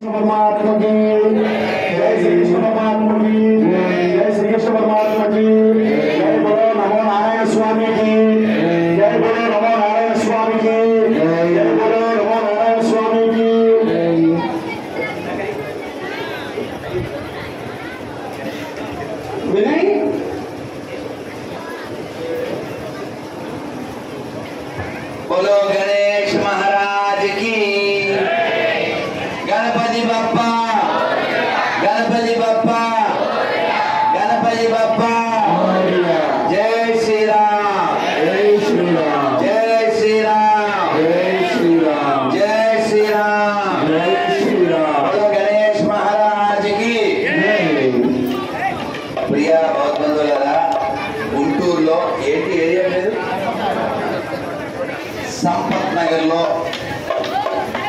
परमात्मा की जय श्री कृष्ण परमात्मा की जय श्री कृष्ण परमात्मा की जय बोलो नमो नारायण स्वामी की जय बोलो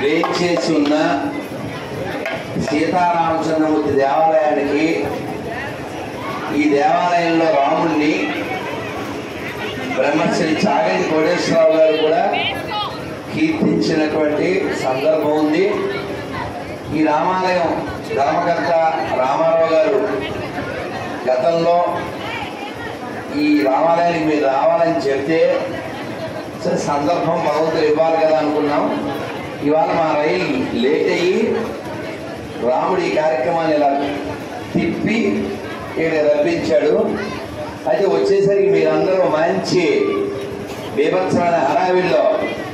వేయించేసి ఉన్న సీతారామచంద్రమూర్తి దేవాలయానికి ఈ దేవాలయంలో రాముణ్ణి బ్రహ్మశ్రీ చాగంటి కోటేశ్వరరావు గారు కూడా కీర్తించినటువంటి సందర్భం ఉంది. ఈ రామాలయం ధర్మకర్త రామారావు గారు గతంలో ఈ రామాలయానికి మీరు రావాలని చెప్తే సందర్భం భగవంతుడు ఇవ్వాలి కదా అనుకున్నాం. ఇవాళ మా రైలు లేట్ అయ్యి రాముడు ఈ కార్యక్రమాన్ని ఇలా తిప్పి ఇక్కడ రప్పించాడు. అయితే వచ్చేసరికి మీరందరూ మంచి బీభత్సమైన హడావిల్లో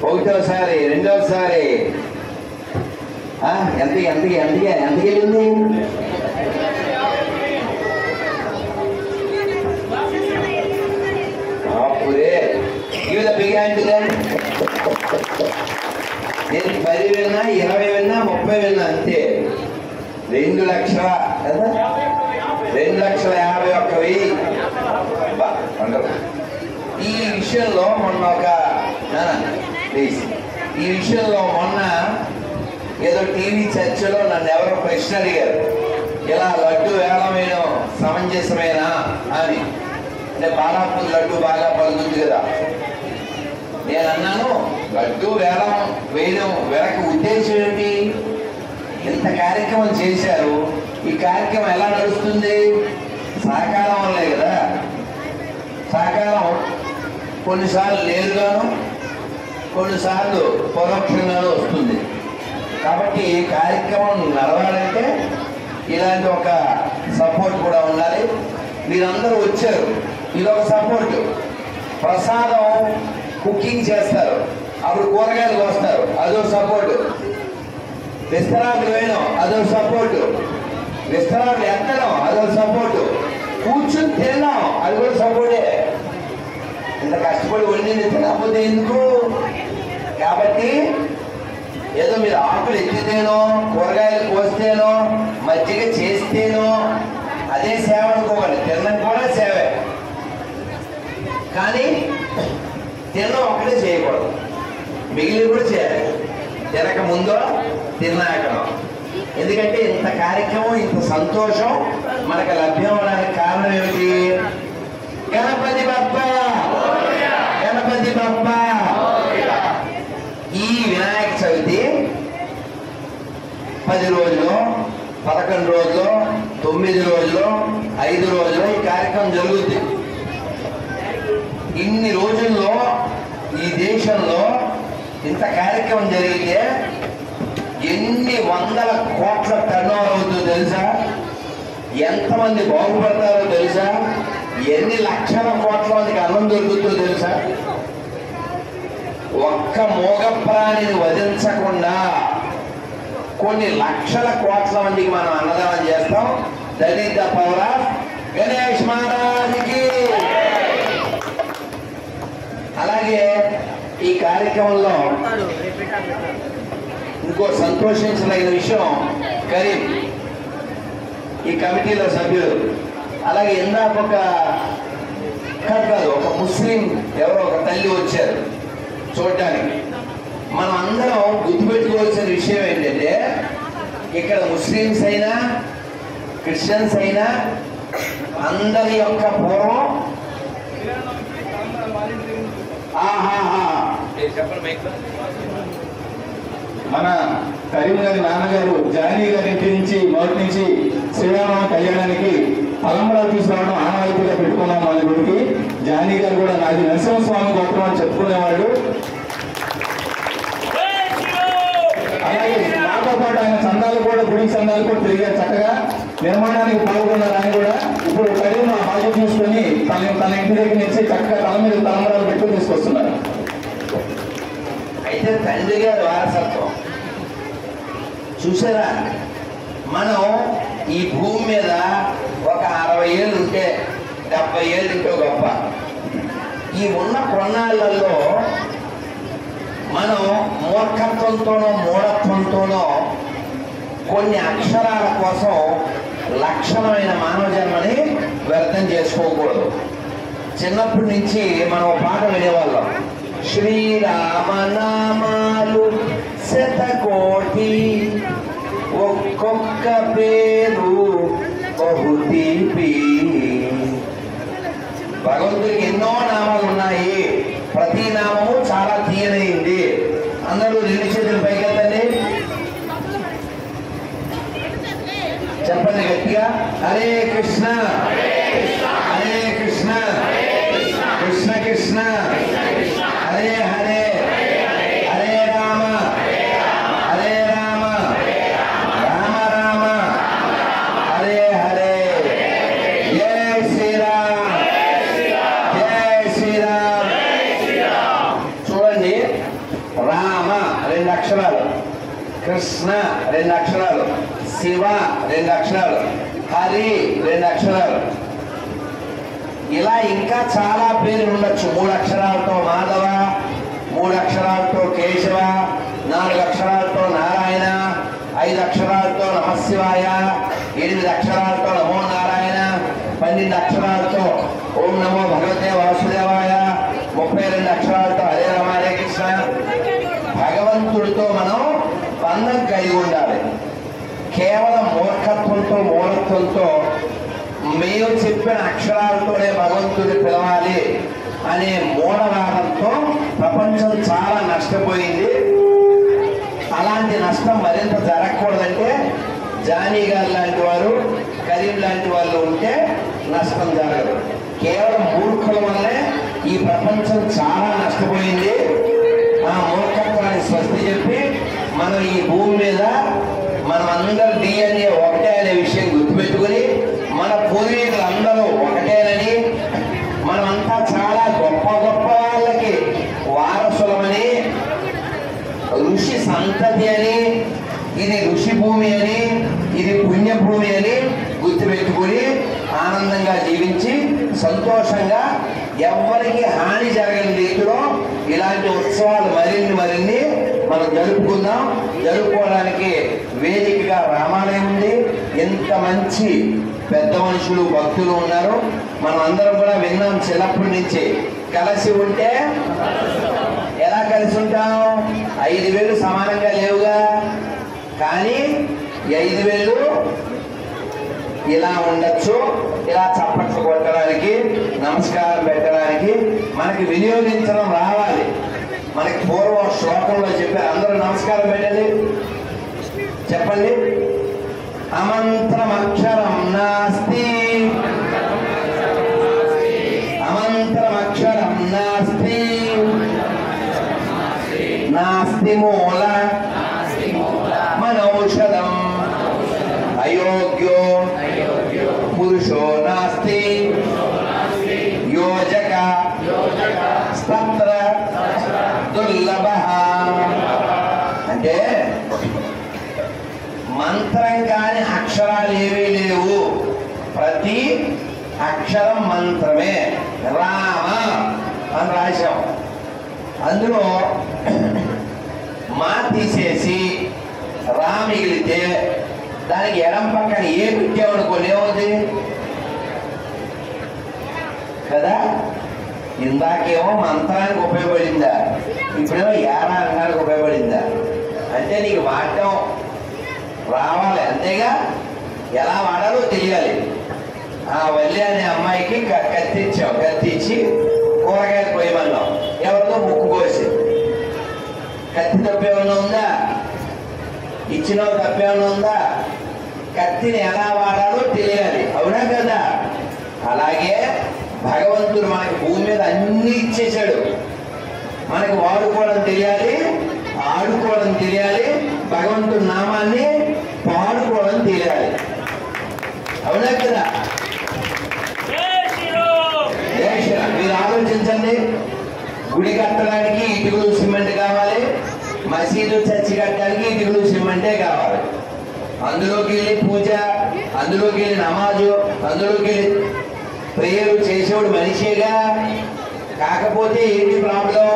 ఒకటోసారి రెండోసారి. ఆ, ఎంత ఎంతకి ఎంతకి ఎంతకి వెళ్ళింది అప్పుడే. ఇవి బిగ్ హ్యాండ్ నేను పది విన్నా ఇరవై విన్నా ముప్పై విన్నా అంతే. రెండు లక్షల కదా? రెండు లక్షల యాభై ఒక్క వెయ్యి. ఈ విషయంలో మొన్న ఒక ప్లీజ్ ఈ విషయంలో మొన్న ఏదో టీవీ చర్చలో నన్ను ఎవరో ప్రశ్న అడిగారు. ఇలా లడ్డు వేలం సమంజసమేనా అని. అంటే బాలాపూర్ లడ్డు బాగా పలుకుతుంది కదా. నేను అన్నాను లడ్డు వేలం వేయడం వెనక ఉద్దేశం ఏంటి? ఇంత కార్యక్రమం చేశారు? ఈ కార్యక్రమం ఎలా నడుస్తుంది? సహకారం వల్లే కదా. సహకారం కొన్నిసార్లు నేరుగాను కొన్నిసార్లు పరోక్షంగాను వస్తుంది. కాబట్టి ఈ కార్యక్రమం నడవాలంటే ఇలాంటి ఒక సపోర్ట్ కూడా ఉండాలి. మీరందరూ వచ్చారు. ఇది ఒక సపోర్ట్. ప్రసాదం కుకింగ్ చేస్తారు. అప్పుడు కూరగాయలు కోస్తారు. అదో సపోర్ట్. విస్తరాకులు వేయడం అదో సపోర్ట్. విస్తరాకులు ఎత్తడం అదో సపోర్ట్. కూర్చుని తినడం అది కూడా సపోర్టే. ఇంత కష్టపడి వండింది తినకపోతే ఎందుకు? కాబట్టి ఏదో మీరు ఆకులు ఎత్తితేనో కూరగాయలు కోస్తేనో మజ్జిగ చేస్తేనో అదే సేవ అనుకోవాలి తినడం కూడా సేవే. కానీ తినడం ఒక్కటే చేయకూడదు. మిగిలిన కూడా చేయాలి. తినక ముందో తిన్నాకనో ఎందుకంటే ఇంత కార్యక్రమం ఇంత సంతోషం మనకు లభ్యం అవడానికి కారణం ఏమిటి? గణపతి బప్ప! గణపతి బప్ప! ఈ వినాయక చవితి పది రోజులు పదకొండు రోజులు తొమ్మిది రోజులు ఐదు రోజులు ఈ కార్యక్రమం జరుగుతుంది ఇన్ని రోజుల్లో దేశంలో ఇంత కార్యక్రమం జరిగితే ఎన్ని వందల కోట్ల టర్న్ అవుతుందో తెలుసా? ఎంతమంది బాగుపడతారో తెలుసా? ఎన్ని లక్షల కోట్ల మందికి అన్నం దొరుకుతుందో తెలుసా? ఒక్క మోగ ప్రాణిని వధించకుండా కొన్ని లక్షల కోట్ల మందికి మనం అన్నదానం చేస్తాం. దళిత పౌర గణేష్ మహారాజ్కి అలాగే ఈ కార్యక్రమంలో ఇంకో సంతోషించదగిన విషయం కరీం ఈ కమిటీలో సభ్యులు. అలాగే ఇందాక ఒక కాదు ఒక ముస్లిం ఎవరో ఒక తల్లి వచ్చారు చూడటానికి మనం అందరం గుర్తుపెట్టుకోవాల్సిన విషయం ఏంటంటే ఇక్కడ ముస్లిమ్స్ అయినా క్రిస్టియన్స్ అయినా అందరి యొక్క పూర్వం మన కరీం గారి నాన్నగారు జానీ గారి ఇంటి నుంచి మొదటి నుంచి శ్రీరామ కళ్యాణానికి తలంబరాలు తీసుకురావడం ఆనవాయితీగా పెట్టుకున్నాం మన గుడికి జానీ గారు కూడా నాది నరసింహస్వామి గోత్రం అని చెప్పుకునేవాడు అలాగే నాతో పాటు ఆయన చందాలు కూడా గుడి చందాలు కూడా తిరిగారు చక్కగా. నిర్మాణానికి పాల్గొన్నారు కూడా ఇప్పుడు కరీం హాజరు బాధ్యత తీసుకొని తన తన ఇంటి దగ్గర నుంచి చక్కగా తల మీద తలంబరాలు పెట్టుకుని తీసుకొస్తున్నారు. అయితే తండ్రి గారి వారసత్వం. చూసారా? మనం ఈ భూమి మీద ఒక అరవై ఏళ్ళు ఉంటే డెబ్బై ఏళ్ళు ఉంటే గొప్ప. ఈ ఉన్న కొన్నాళ్ళల్లో మనం మూర్ఖత్వంతోనో మూఢత్వంతోనో కొన్ని అక్షరాల కోసం లక్షణమైన మానవ జన్మని వ్యర్థం చేసుకోకూడదు. చిన్నప్పటి నుంచి మనం పాట వినేవాళ్ళం. శ్రీరామనామాలు శతకోటి ఒక్కొక్క పేరు బహుదీపి భగవంతుడికి ఎన్నో నామాలు ఉన్నాయి. ప్రతి నామము చాలా తీయనైంది అందరూ రెండు చేతులు పైకెత్తండి చెప్పండి గట్టిగా హరే కృష్ణ హరే కృష్ణ కృష్ణ కృష్ణ హరే హరే హరే రామ హరే రామ రామ రామ హరే హరే జయ శ్రీరామ్ జయ శ్రీరామ్ చూడండి రామ రెండు అక్షరాలు కృష్ణ రెండు అక్షరాలు శివ రెండు అక్షరాలు. హరి రెండు అక్షరాలు. ఇలా ఇంకా చాలా పేర్లు ఉండొచ్చు. మూడు అక్షరాలతో మాధవ మూడు అక్షరాలతో కేశవ నాలుగు అక్షరాలతో నారాయణ ఐదు అక్షరాలతో నమశివాయ ఎనిమిది అక్షరాలతో నమో నారాయణ పన్నెండు అక్షరాలు ఓం నమో భగవతే వాసుదేవాయ ముప్పై రెండు అక్షరాలతో హరే రామ హరే కృష్ణ భగవంతుడితో మనం బంధం కలిగి ఉండాలి కేవలం మూలంతో మూలత్వంతో మేము చెప్పిన అక్షరాలతోనే భగవంతుడిని పిలవాలి అనే మూలవాదంతో ప్రపంచం చాలా నష్టపోయింది. అలాంటి నష్టం మరింత జరగకూడదంటే జానీ గారు లాంటి వారు కరీం లాంటి వాళ్ళు ఉంటే నష్టం జరగదు. కేవలం మూర్ఖుల వల్లే ఈ ప్రపంచం చాలా నష్టపోయింది. ఆ మూర్ఖత్వాన్ని స్వస్తి చెప్పి మనం ఈ భూమి మీద మనం అందరం డిఎన్ఏ ఒకటే అనే విషయం గుర్తుపెట్టుకుని మన పూర్వీకులు అందరూ ఒకటేనని మనమంతా చాలా గొప్ప గొప్ప వాళ్ళకి వారసులమని ఋషి సంతతి అని ఇది ఋషి భూమి అని ఇది పుణ్యభూమి అని గుర్తుపెట్టుకుని ఆనందంగా జీవించి సంతోషంగా ఎవరికి హాని జరగని రీతిలో ఇలాంటి ఉత్సవాలు మరిన్ని మరిన్ని మనం జరుపుకుందాం. జరుపుకోవడానికి వేదికగా రామాలయం ఉంది. ఎంత మంచి పెద్ద మనుషులు భక్తులు ఉన్నారు మనం అందరం కూడా విన్నాం చిన్నప్పటి నుంచి. కలిసి ఉంటే ఎలా కలిసి ఉంటాం? ఐదు వేలు సమానంగా లేవుగా. కానీ ఐదు వేలు ఇలా ఉండొచ్చు. ఇలా చప్పట్లు కొట్టడానికి నమస్కారం పెట్టడానికి మనకి వినియోగించడం రావాలి. మనకి పూర్వం శ్లోకంలో చెప్పారు అందరూ నమస్కారం పెట్టండి. చెప్పండి. అమంత్రమక్షరం నాస్తి. అమంత్రమక్షరం నాస్తి. నాస్తి మూల మనౌషధం అయోగ్యో పురుషో నాస్తి యోజక స్తత్ర దుర్లభ అంటే మంత్రం కాని అక్షరాలు ఏవీ లేవు ప్రతి అక్షరం మంత్రమే. రామ అని రాశాం. అందులో మా తీసేసి రా మిగిలితే దానికి ఎడం పక్కన ఏ పెట్టామనుకోని ఏమవుతుంది కదా? ఇందాకేమో మంత్రానికి ఉపయోగపడిందా? ఇప్పుడేమో ఏరా అనడానికి ఉపయోగపడిందా? అంటే నీకు వాడటం రావాలి. అంతేగా? ఎలా వాడాలో తెలియాలి. ఆ వల్లి అనే అమ్మాయికి కత్తిచ్చాం కత్తి కూరగాయలు పోయమన్నాం ఎవరితో ముక్కు కోసి. కత్తి తప్పేమన్నా ఉందా? ఇచ్చిన తప్పేమైనా ఉందా? కత్తిని ఎలా వాడాలో తెలియాలి. అవునా కదా? అలాగే భగవంతుడు మనకి భూమి మీద అన్ని ఇచ్చేశాడు. మనకి వాడుకోవడం తెలియాలి ఆడుకోవడం తెలియాలి భగవంతుడి నామాన్ని పాడుకోవడం తెలియాలి. అవునా కదా జై శ్రీరామ్. మీరు ఆలోచించండి. గుడి కట్టడానికి ఇటుకులు సిమెంట్ కావాలి. మసీదు చర్చి కట్టడానికి ఇటుకులు సిమెంటే కావాలి. అందులోకి వెళ్ళి పూజ అందులోకి వెళ్ళి నమాజు అందులోకి వెళ్ళి ప్రేయర్ చేసేవాడు మనిషేగా. కాకపోతే ఏంటి ప్రాబ్లం?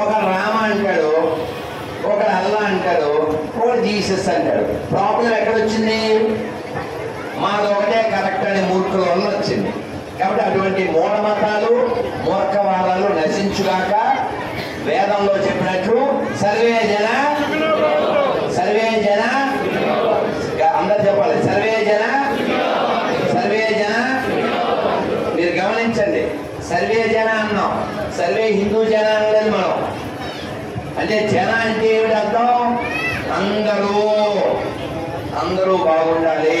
ఒక రామ అంటాడు ఒక అల్లా అంటాడు ఒకడు జీసస్ అంటాడు. ప్రాబ్లం ఎక్కడొచ్చింది మాది ఒకటే కరెక్ట్ అనే మూర్ఖుల వల్ల వచ్చింది. కాబట్టి అటువంటి మూఢమతాలు మూర్ఖవాదాలు నశించుగాక వేదంలో చెప్పినట్లు సర్వే జన సర్వే జన అందరు చెప్పాలి. సర్వే జన సర్వే జన మీరు గమనించండి. సర్వే జన అన్నాం. సర్వే హిందూ జన అనలేదు మనం. అంటే జన అంటే ఏమిటి అర్థం? అందరూ అందరూ బాగుండాలి.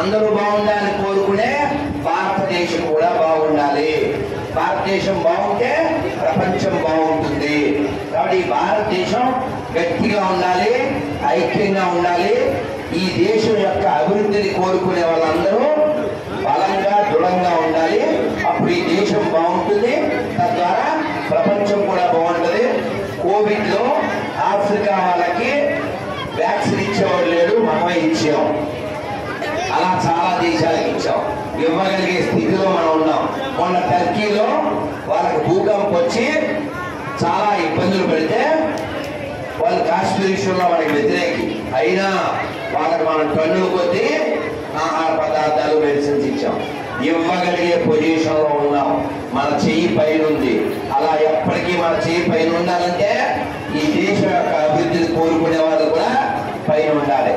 అందరూ బాగుండాలని కోరుకునే భారతదేశం కూడా బాగుండాలి భారతదేశం బాగుంటే ప్రపంచం బాగుంటుంది. కాబట్టి ఈ భారతదేశం గట్టిగా ఉండాలి ఐక్యంగా ఉండాలి. ఈ దేశం యొక్క అభివృద్ధిని కోరుకునే వాళ్ళందరూ బలంగా దృఢంగా ఉండాలి. అప్పుడు ఈ దేశం బాగుంటుంది. తద్వారా ప్రపంచం కూడా బాగుంటుంది. కోవిడ్లో ఆఫ్రికా వాళ్ళకి వ్యాక్సిన్ ఇచ్చేవాడు లేడు మనమే ఇచ్చాం. అలా చాలా దేశాలకు ఇచ్చాం. ఇవ్వగలిగే స్థితిలో మనం ఉన్నాం. మొన్న టర్కీలో వాళ్ళకి భూకంపం వచ్చి చాలా ఇబ్బందులు పెడితే వాళ్ళు కాశ్మీర్ విషయంలో వాళ్ళకి వ్యతిరేకి. అయినా వాళ్ళకి మనం టన్నులు కొద్దీ ఆహార పదార్థాలు మెడిసిన్స్ ఇచ్చాం. ఇవ్వగలిగే పొజిషన్లో ఉన్నాం. మన చెయ్యి పైన ఉంది. అలా ఎప్పటికీ మన చెయ్యి పైన ఉండాలంటే ఈ దేశం యొక్క అభివృద్ధిని కోరుకునే వాళ్ళు కూడా పైన ఉండాలి.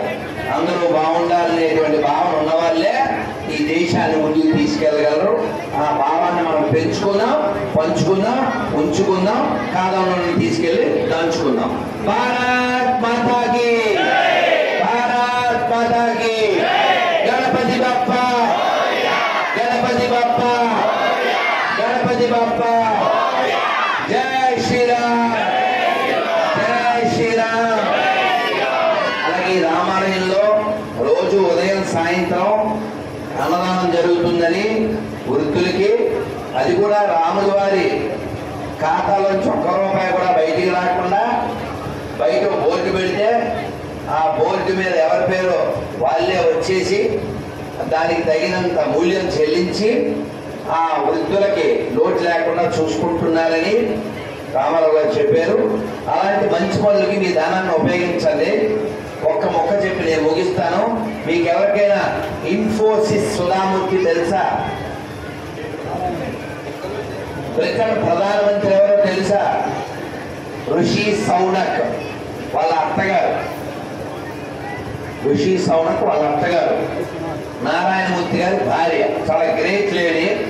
అందరూ బాగుండాలనేటువంటి భావన ఈ దేశాన్ని ముందుకు తీసుకెళ్ళగలరు. ఆ భావాన్ని మనం పెంచుకుందాం పంచుకుందాం ఉంచుకుందాం కాలంలో తీసుకెళ్ళి దంచుకుందాం. భారత్ మాతాకి! భారత్ మాతాకి గణపతి బప్ప గణపతి బప్ప గణపతి బప్ప జై శ్రీరామ్ జై శ్రీరామ్ అలాగే ఈ రామాలయంలో రోజు ఉదయం సాయంత్రం అన్నదానం జరుగుతుందని వృద్ధులకి అది కూడా రాముల వారి ఖాతాలో ఒక్క రూపాయి కూడా బయటికి రాకుండా బయట బోర్డు పెడితే ఆ బోర్డు మీద ఎవరి పేరు వాళ్ళే వచ్చేసి దానికి తగినంత మూల్యం చెల్లించి ఆ వృద్ధులకి లోటు లేకుండా చూసుకుంటున్నారని రామారావు గారు చెప్పారు. అలాంటి మంచి పనులకి మీ దానాన్ని ఉపయోగించండి. ఒక్క మొక్క చెప్పి నేను ముగిస్తాను. మీకు ఎవరికైనా ఇన్ఫోసిస్ సుధామూర్తి తెలుసా? బ్రిటన్ ప్రధానమంత్రి ఎవరో తెలుసా? ఋషి సౌనక్ వాళ్ళ అత్తగారు. ఋషి సౌనక్ వాళ్ళ అత్తగారు. నారాయణమూర్తి గారి భార్య. చాలా గ్రేట్ లేడీ.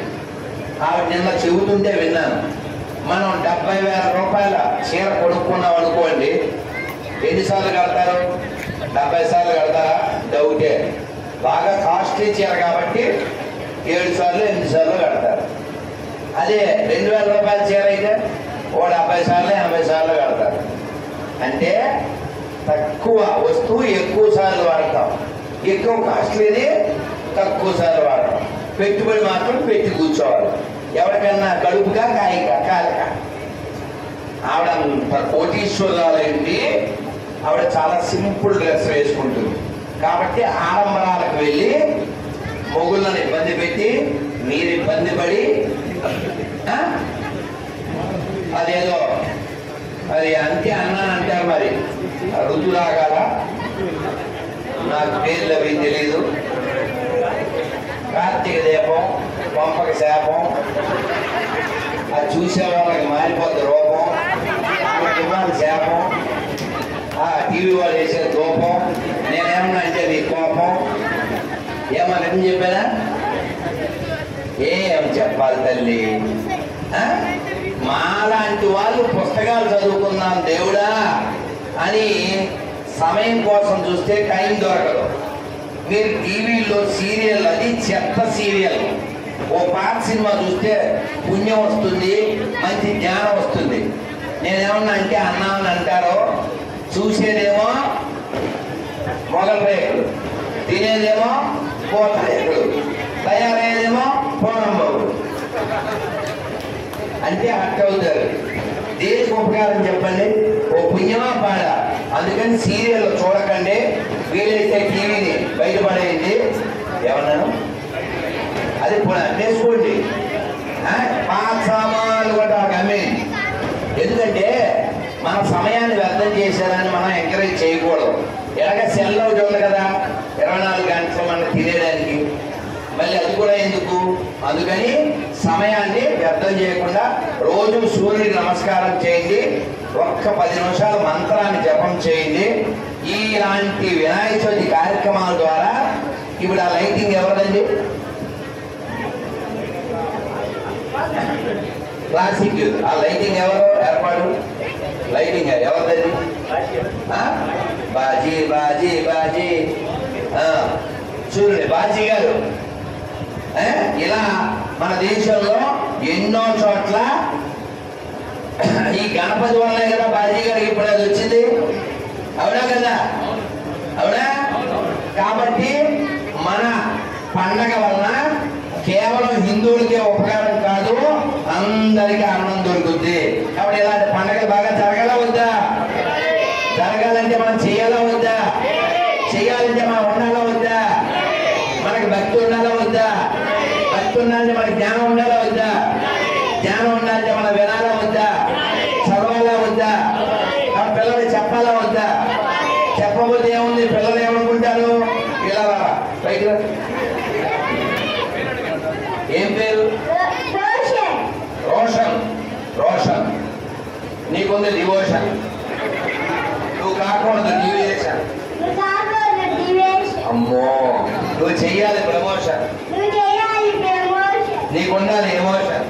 ఆవిడ నిన్న చెబుతుంటే విన్నాను. మనం డెబ్బై వేల రూపాయల చీర కొనుక్కున్నాం అనుకోండి ఎన్నిసార్లు కడతారు? డెబ్బై సార్లు కడతారా డౌటే బాగా కాస్ట్లీ చీర కాబట్టి ఏడు సార్లు ఎనిమిది సార్లు కడతారు అదే రెండు వేల రూపాయల చీర అయితే ఓ డెబ్బై సార్లు ఎనభై సార్లు కడతారు అంటే తక్కువ వస్తువు ఎక్కువ సార్లు వాడతాం. ఎక్కువ కాస్ట్లీది తక్కువ సార్లు వాడతాం. పెట్టుబడి మాత్రం పెట్టి కూర్చోవాలి. ఎవరికన్నా కడుపుగా కాయక కాలిక? ఆవిడ అంత కోటీశ్వరాలేంటి ఆవిడ చాలా సింపుల్ డ్రెస్ వేసుకుంటుంది. కాబట్టి ఆడంబరాలకు వెళ్ళి మొగుళ్ళని ఇబ్బంది పెట్టి మీరు ఇబ్బంది పడి అదేదో మరి అంతే అన్నాను అంటారు మరి. రుతురాగాల నాకు పేర్లు అవి తెలీదు. కార్తీక దీపం పంపక శాపం అది చూసే వాళ్ళకి మారిపోద్ది రూపం. వాళ్ళకి ఇవ్వాలి శాపం. టీవీ వాళ్ళు వేసే కోపం నేనేమన్నా అంటే నీ కోపం? ఏమన్నా ఏం చెప్పానా ఏం చెప్పాలి తల్లి? మాలాంటి వాళ్ళు పుస్తకాలు చదువుకున్నాం దేవుడా అని సమయం కోసం చూస్తే టైం దొరకదు. మీరు టీవీలో సీరియల్ అది చెత్త సీరియల్. ఓ పాత సినిమా చూస్తే పుణ్యం వస్తుంది మంచి జ్ఞానం వస్తుంది. నేనేమన్నా అంటే అన్నామని అంటారో? చూసేదేమో మొగల్ రేకులు తినేదేమో పూత రేకులు తయారయ్యేదేమో పోనంబాబు అంటే అట్ట అవుతారు దేనికి ఉపకారం చెప్పండి? ఓ పుణ్యమా పాడ? అందుకని సీరియల్ చూడకండి. వీలైతే టీవీని బయటపడేయండి ఏమన్నాను? అది ఇప్పుడు అమ్మేసుకోండి ఆ, పాత సామాన్లు కూడా అమ్మేయండి ఎందుకంటే మన సమయాన్ని వ్యర్థం చేశారని మనం ఎంకరేజ్ చేయకూడదు. ఎలాగ సెల్ ఒకటి ఉంది కదా? ఇరవై నాలుగు గంటలు మనం తినేదానికి. మళ్ళీ అది కూడా ఎందుకు? అందుకని సమయాన్ని వ్యర్థం చేయకుండా రోజు సూర్యుడికి నమస్కారం చేయండి. ఒక్క పది నిమిషాలు మంత్రాన్ని జపం చేయండి. ఇలాంటి వినాయక చవితి కార్యక్రమాల ద్వారా ఇప్పుడు ఆ లైటింగ్ ఎవరిదండి? క్లాసిక్ ఆ లైటింగ్ ఎవరు? ఏర్పాటు? లైటింగ్ ఎవరిదండి ఆ? బాజీ బాజీ బాజీ. చూడండి బాజీ గారు. ఇలా మన దేశంలో ఎన్నో చోట్ల ఈ గణపతి వల్లే కదా బాజీ గారికి ఇప్పుడు అది వచ్చింది. అవునా కదా? అవునా? కాబట్టి మన పండగ వలన కేవలం హిందువులకే ఉపకారం కాదు అందరికీ ఆనందం దొరుకుద్ది కాబట్టి ఇలాంటి పండగలు బాగా జరగాల వద్దా జరగాలంటే మనం చేయాలా వద్దా చేయాలంటే మనం ఉండాలా వద్దా మనకి భక్తి ఉండాలా వద్దా భక్తి ఉండాలంటే మనకి జ్ఞానం ఉండాలా వద్దా జ్ఞానం ఉండాలంటే మనం వినాలా వద్దా చదవాలా వద్దా మన పిల్లలు చెప్పాలా వద్దా చెప్పబోతే ఏముంది పిల్లలు ఏమనుకుంటారు పిల్లల పైకి రా. ఏం పేరు రోషన్ రోషన్ నీకుంది డివోషన్ నువ్వు కాకూడదు డివియేషన్ అమ్మో. నువ్వు చెయ్యాలి ప్రమోషన్. నీకుండాలి ఎమోషన్.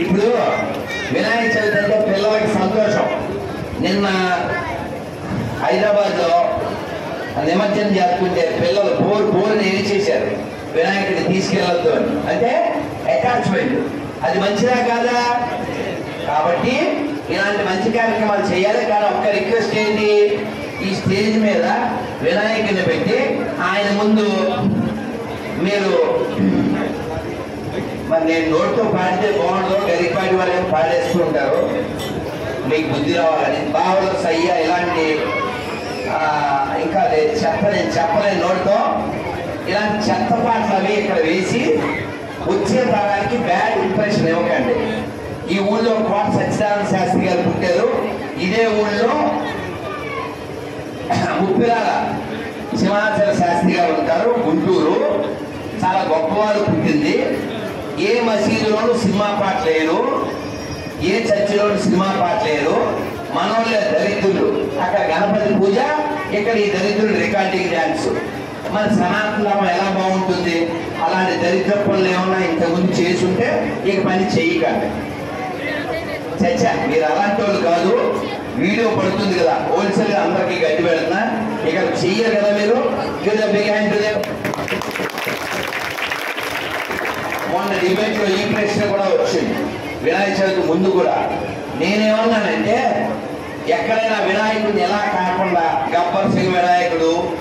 ఇప్పుడు వినాయక చవితి అంటే పిల్లలకి సంతోషం. నిన్న హైదరాబాద్లో నిమజ్జనం జరుపుకుంటే పిల్లలు బోర్ బోర్ని ఏడ్చేశారు. వినాయకుడిని తీసుకెళ్ళొద్దు అని. అంటే అటాచ్మెంట్ అది మంచిదా కాదా? కాబట్టి ఇలాంటి మంచి కార్యక్రమాలు చేయాలి. కానీ ఒక్క రిక్వెస్ట్ ఏంటి? ఈ స్టేజ్ మీద వినాయకుని పెట్టి ఆయన ముందు మీరు మరి నేను నోట్తో పాడితే బాగుండదు గరిపాటి వాళ్ళు పాడేస్తూ ఉంటారు. మీకు బుద్ధి రావాలని. బావులు సయ్య ఇలాంటి ఇంకా లేదు చెప్పలేని చెప్పలేని నోట్తో ఇలాంటి చెత్త పాటలు అవి ఇక్కడ వేసి వచ్చే తరానికి బ్యాడ్ ఇంప్రెషన్ ఇవ్వకండి. ఈ ఊళ్ళో కోట సత్యనారాయణ శాస్త్రి గారు పుట్టారు. ఇదే ఊళ్ళో ముప్పిరాల సింహాచల శాస్త్రి గారు ఉంటారు గుంటూరు. చాలా గొప్పవారు పుట్టింది. ఏ మసీదులోనూ సినిమా పాట లేదు. ఏ చర్చిలోనూ సినిమా పాట లేదు. మనోళ్ళ దరిద్రులు అక్కడ గణపతి పూజ ఇక్కడ ఈ దరిద్రులు రికార్డింగ్ డ్యాన్స్ మన సనాతన ధర్మం ఎలా బాగుంటుంది? అలాంటి దరిద్ర పనులు ఏమన్నా ఇంతకుముందు చేసుంటే ఇక పని చేయకండి. చచ్చ. మీరు అలాంటి వాళ్ళు కాదు. వీడియో పడుతుంది కదా. హోల్సేల్గా అందరికి గడ్డి పెడుతున్నా. ఇక్కడ చెయ్యరు కదా మీరు? బిగ్ హ్యాండ్ మొన్న డిబేట్లో ఈ ప్రశ్న కూడా వచ్చింది. వినాయక చవితి ముందు కూడా. నేనేమన్నానంటే ఎక్కడైనా వినాయకుడిని ఎలా కాకుండా గబ్బర్ సింగ్ వినాయకుడు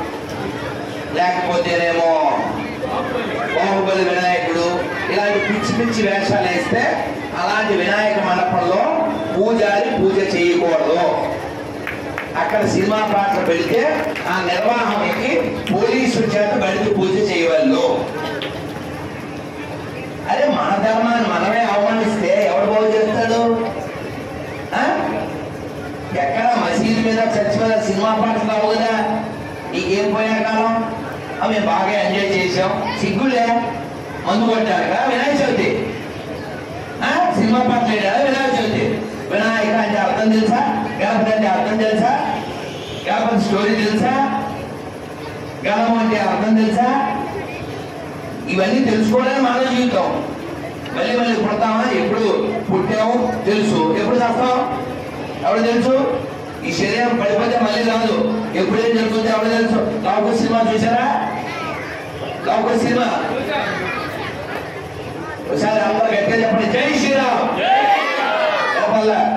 లేకపోతేనేమో బాహుబలి వినాయకుడు ఇలాంటి పిచ్చి పిచ్చి వేషాలు వేస్తే అలాంటి వినాయక మండపంలో పూజారి పూజ చేయకూడదు. అక్కడ సినిమా పాటలు పెడితే ఆ నిర్వాహకుడికి పోలీసుల చేత బడికి పూజ చేయవల్లు అరే మన ధర్మాన్ని మనమే అవమానిస్తే ఎవడు బాగు చేస్తాడు? ఆ? ఎక్కడ మసీదు మీద చర్చ్ మీద సినిమా పాటలు రావు కదా? నీకేం పోయా కాలం మేము బాగా ఎంజాయ్ చేసాం సిగ్గులే? మందు కొట్టారు కదా వినాయక చవితి? సినిమా పాటలు వినాయక చవితి వినాయక అంటే అర్థం తెలుసా? గణపతి అంటే అర్థం తెలుసా? గణపతి స్టోరీ తెలుసా? గణం అంటే అర్థం తెలుసా? ఇవన్నీ తెలుసుకోవడమే మన జీవితం. మళ్ళీ మళ్ళీ పుడతామా? ఎప్పుడు పుట్టావు తెలుసు. ఎప్పుడు చేస్తాం? ఎవరు తెలుసు? ఈ శరీరం పడిపోతే మళ్ళీ రాదు. ఎప్పుడేం జరుగుతుంది ఎవరు తెలుసు? లావుకు సినిమా చూసారా? లావుకు సినిమా. ఒకసారి అందరు గట్టిగా చెప్పండి. జై శ్రీరామ్. జై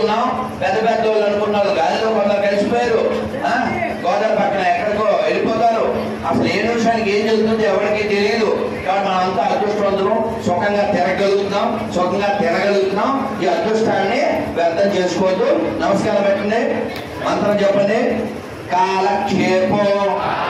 అనుకున్నాం. పెద్ద పెద్ద వాళ్ళు అనుకున్నారు. గాలిలో కొందరు కలిసిపోయారు. గోదావరి పక్కన ఎక్కడికో వెళ్ళిపోతారు. అసలు ఏ నిమిషానికి ఏం జరుగుతుందో ఎవరికి తెలియదు. కాబట్టి మనం అంతా అదృష్టవంతులు. సుఖంగా తిరగలుగుతున్నాం సుఖంగా తినగలుగుతున్నాం. ఈ అదృష్టాన్ని వ్యర్థం చేసుకోవద్దు. నమస్కారం పెట్టండి. మంత్రం చెప్పండి. కాలక్షేపం.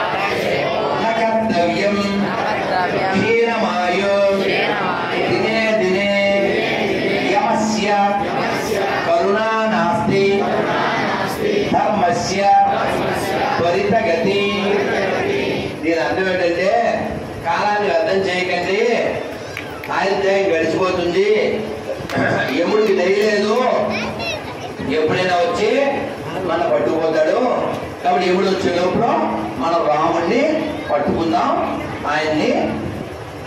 దేవుడు వచ్చేటప్పుడు మనం రాముడిని పట్టుకుందాం ఆయన్ని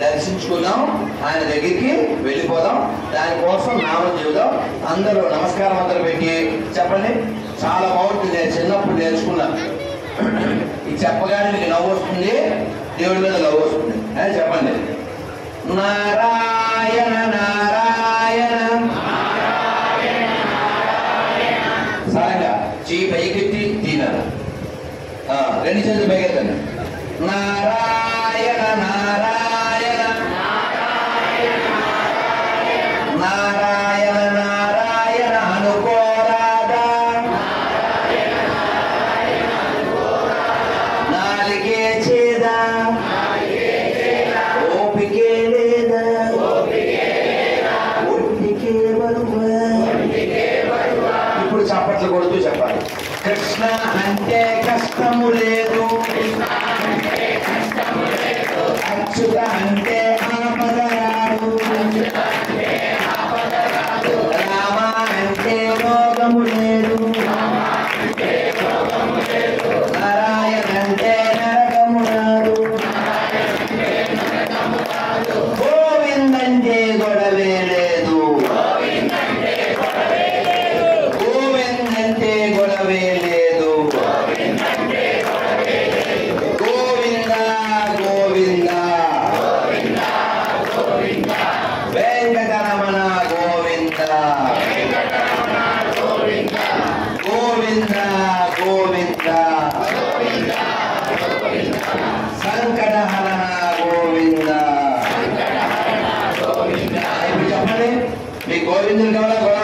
దర్శించుకుందాం ఆయన దగ్గరికి వెళ్ళిపోదాం. దానికోసం నామం చెబుదాం. అందరూ నమస్కారం అందరూ పెట్టి చెప్పండి. చాలా బాగుంటుంది. నేను చిన్నప్పుడు నేర్చుకున్నా. ఇది చెప్పగానే నీకు నవ్వు వస్తుంది. దేవుడి మీద నవ్వు వస్తుంది. చెప్పండి. నారా Yeah. தெரிஞ்சிருக்காங்களா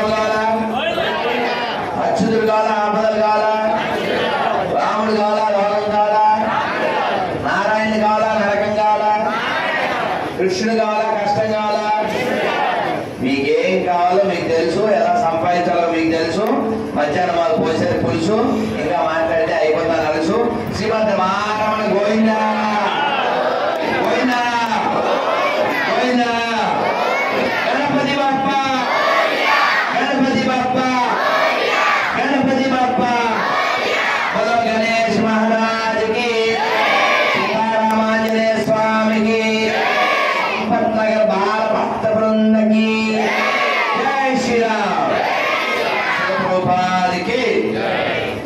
ప్రభుపాదికి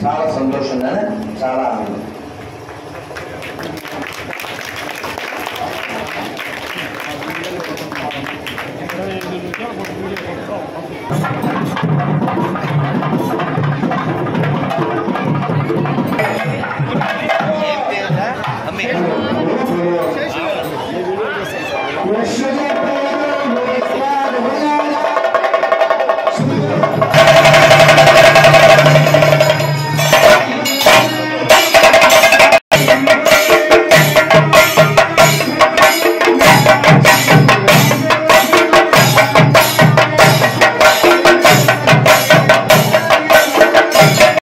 చాలా సంతోషం చాలా ఆనందం